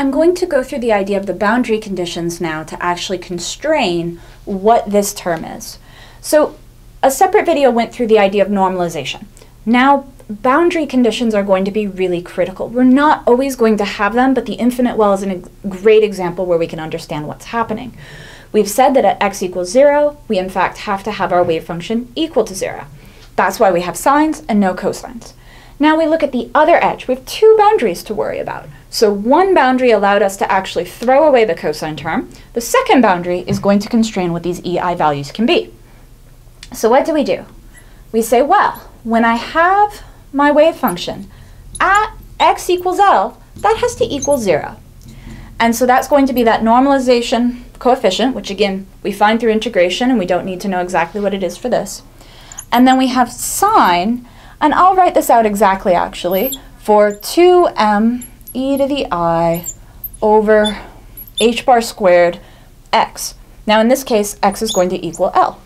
I'm going to go through the idea of the boundary conditions now to actually constrain what this term is. So a separate video went through the idea of normalization. Now, boundary conditions are going to be really critical. We're not always going to have them, but the infinite well is a great example where we can understand what's happening. We've said that at x equals 0, we in fact have to have our wave function equal to 0. That's why we have sines and no cosines. Now we look at the other edge. We have two boundaries to worry about. So one boundary allowed us to actually throw away the cosine term. The second boundary is going to constrain what these EI values can be. So what do we do? We say, well, when I have my wave function at x equals L, that has to equal 0. And so that's going to be that normalization coefficient, which again, we find through integration, and we don't need to know exactly what it is for this. And then we have sine, and I'll write this out exactly actually, for 2m e to the i over h bar squared x. Now in this case, x is going to equal L.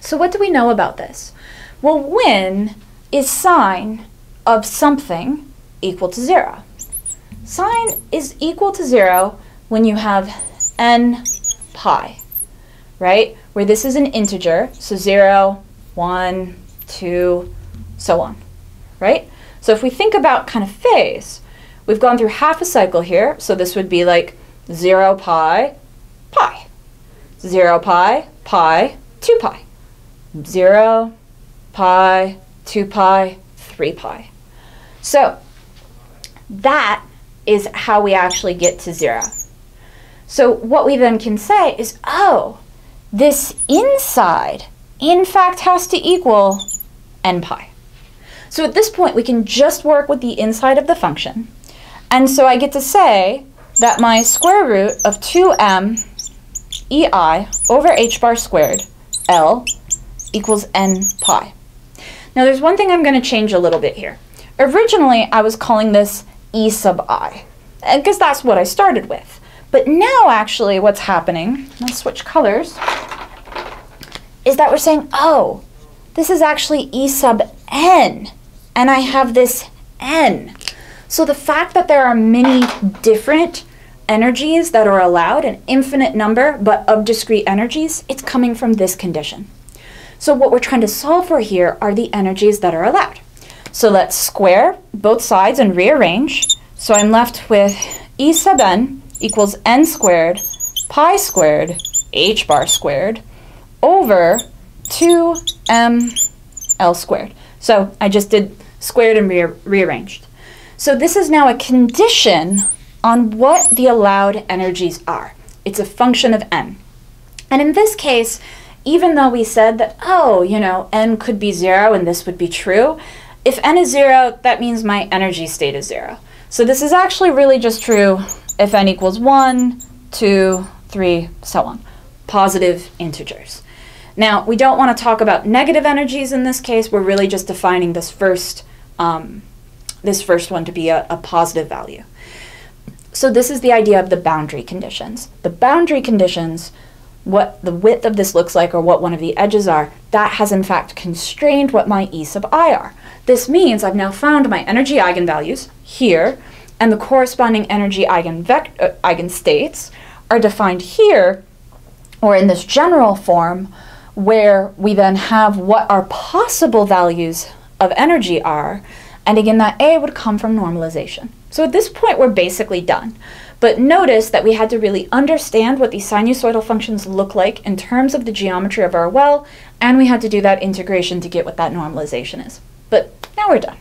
So what do we know about this? Well, when is sine of something equal to 0? Sine is equal to 0 when you have n pi, right? Where this is an integer, so 0, 1, 2, so on, right? So if we think about kind of phase, we've gone through half a cycle here, so this would be like 0 pi, pi. 0 pi, pi, 2 pi. 0, pi, 2 pi, 3 pi. So that is how we actually get to 0. So what we then can say is, oh, this inside in fact has to equal n pi. So at this point, we can just work with the inside of the function. And so I get to say that my square root of 2m ei over h bar squared L equals n pi. Now there's one thing I'm going to change a little bit here. Originally, I was calling this e sub i, because that's what I started with. But now actually what's happening, let's switch colors, is that we're saying, oh, this is actually e sub n, and I have this n. So the fact that there are many different energies that are allowed, an infinite number, but of discrete energies, it's coming from this condition. So what we're trying to solve for here are the energies that are allowed. So let's square both sides and rearrange. So I'm left with E sub n equals n squared pi squared h bar squared over 2m l squared. So I just did squared and re rearranged. So this is now a condition on what the allowed energies are. It's a function of n. And in this case, even though we said that, oh, you know, n could be zero and this would be true, if n is zero, that means my energy state is zero. So this is actually really just true if n equals one, two, three, so on. Positive integers. Now, we don't want to talk about negative energies in this case. We're really just defining this first, um, this first one to be a, a positive value. So this is the idea of the boundary conditions. The boundary conditions what the width of this looks like or what one of the edges are, that has in fact constrained what my E sub i are. This means I've now found my energy eigenvalues here, and the corresponding energy eigenvec uh, eigenstates are defined here, or in this general form, where we then have what our possible values of energy are, and again, that A would come from normalization. So at this point, we're basically done. But notice that we had to really understand what these sinusoidal functions look like in terms of the geometry of our well, and we had to do that integration to get what that normalization is. But now we're done.